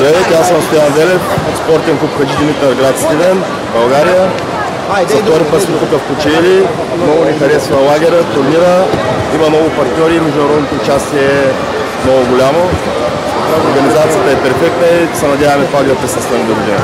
Здравейте, аз съм Стоян Велев от спортен клуб Хаджи Димитър, град Сливен, България. За втори път сме тук в Кочели. Много ни харесва лагера, турнира. Има много партньори, международното участие е много голямо. Организацията е перфектна и се надяваме това да присъстваме до година.